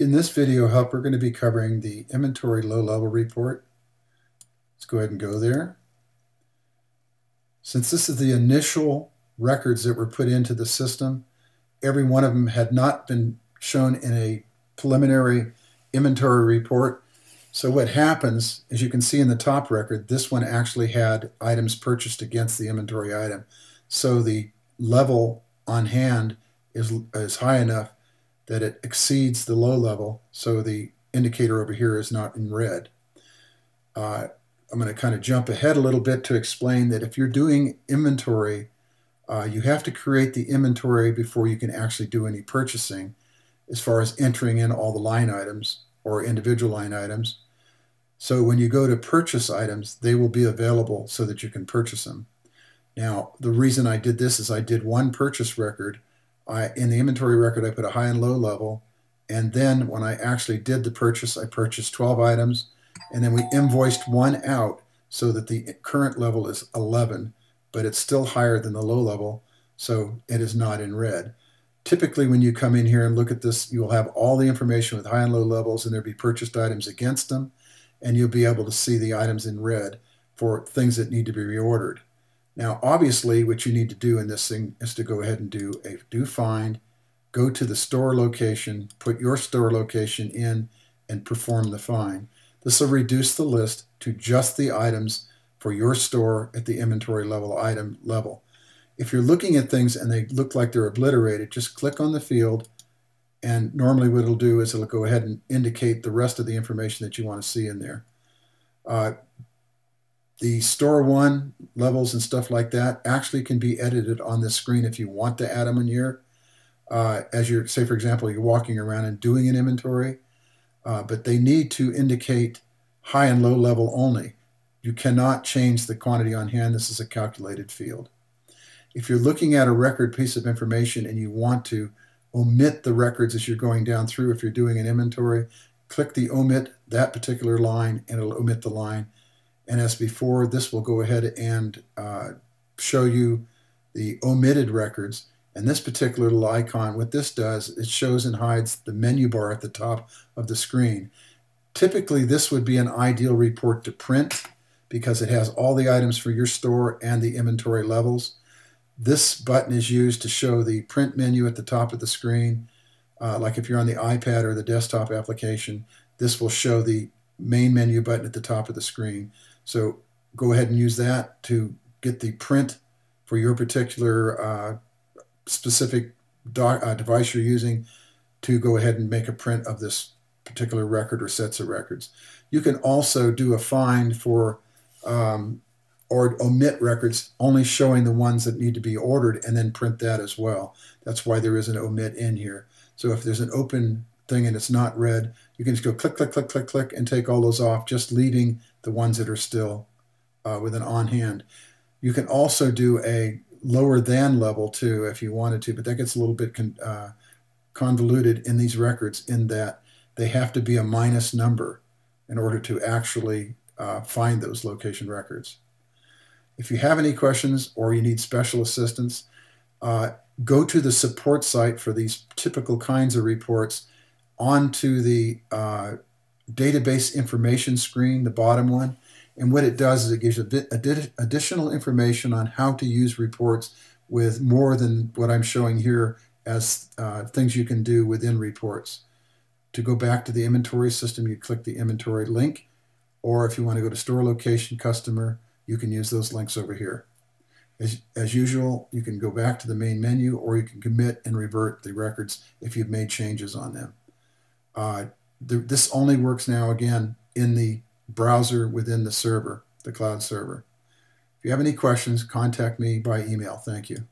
In this video help, we're going to be covering the inventory low-level report. Let's go ahead and go there. Since this is the initial records that were put into the system, every one of them had not been shown in a preliminary inventory report. So what happens, as you can see in the top record, this one actually had items purchased against the inventory item. So the level on hand is, is high enough that it exceeds the low level, so the indicator over here is not in red. Uh, I'm going to kind of jump ahead a little bit to explain that if you're doing inventory, uh, you have to create the inventory before you can actually do any purchasing as far as entering in all the line items or individual line items. So when you go to purchase items, they will be available so that you can purchase them. Now, the reason I did this is I did one purchase record I, in the inventory record, I put a high and low level. And then when I actually did the purchase, I purchased 12 items. And then we invoiced one out so that the current level is 11, but it's still higher than the low level. So it is not in red. Typically, when you come in here and look at this, you'll have all the information with high and low levels, and there'll be purchased items against them. And you'll be able to see the items in red for things that need to be reordered. Now, obviously, what you need to do in this thing is to go ahead and do a do find, go to the store location, put your store location in, and perform the find. This will reduce the list to just the items for your store at the inventory level item level. If you're looking at things and they look like they're obliterated, just click on the field and normally what it'll do is it'll go ahead and indicate the rest of the information that you want to see in there. Uh, the store one levels and stuff like that actually can be edited on this screen if you want to add them in here. Uh, as you're, say for example, you're walking around and doing an inventory, uh, but they need to indicate high and low level only. You cannot change the quantity on hand. This is a calculated field. If you're looking at a record piece of information and you want to omit the records as you're going down through, if you're doing an inventory, click the omit that particular line and it'll omit the line and as before, this will go ahead and uh, show you the omitted records. And this particular little icon, what this does, it shows and hides the menu bar at the top of the screen. Typically, this would be an ideal report to print because it has all the items for your store and the inventory levels. This button is used to show the print menu at the top of the screen. Uh, like if you're on the iPad or the desktop application, this will show the main menu button at the top of the screen. So go ahead and use that to get the print for your particular uh, specific uh, device you're using to go ahead and make a print of this particular record or sets of records. You can also do a find for um, or omit records only showing the ones that need to be ordered and then print that as well. That's why there is an omit in here. So if there's an open thing and it's not red, you can just go click, click, click, click, click, and take all those off, just leaving the ones that are still uh, with an on hand. You can also do a lower than level too if you wanted to, but that gets a little bit con uh, convoluted in these records in that they have to be a minus number in order to actually uh, find those location records. If you have any questions or you need special assistance, uh, go to the support site for these typical kinds of reports onto the uh, database information screen, the bottom one. And what it does is it gives you additional information on how to use reports with more than what I'm showing here as uh, things you can do within reports. To go back to the inventory system, you click the inventory link, or if you want to go to store location customer, you can use those links over here. As, as usual, you can go back to the main menu, or you can commit and revert the records if you've made changes on them. Uh, the, this only works now, again, in the browser within the server, the cloud server. If you have any questions, contact me by email. Thank you.